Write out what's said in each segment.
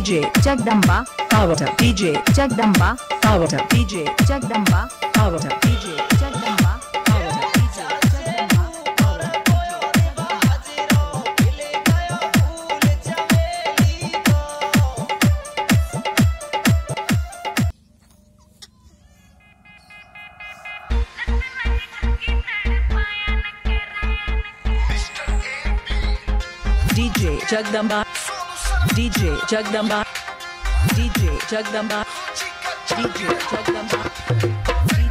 DJ Jagdamba Power DJ Jagdamba Power DJ Jagdamba Power DJ Jagdamba DJ Jagdamba DJ Jagdamba. DJ Jagdamba. DJ Jagdamba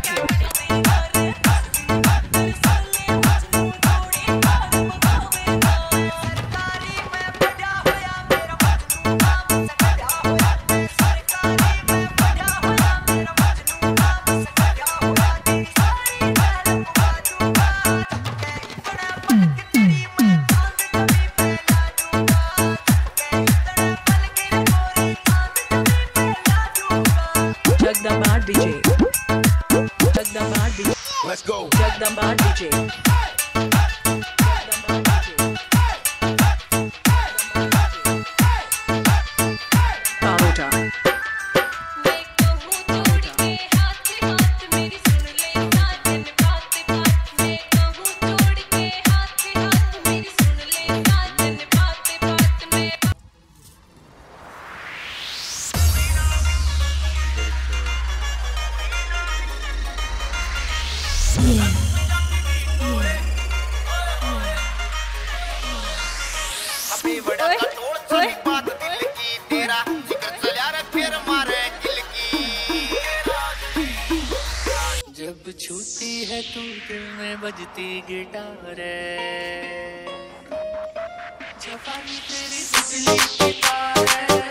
Jagdamba DJ Jagdambar DJ Let's go. Jagdambar DJ जब छूती है तू दिल में बजती guitar जवानी तेरी बिजली की तार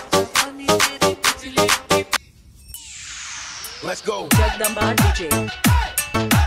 जवानी तेरी बिजली की Let's go. Jagdamba DJ Bye.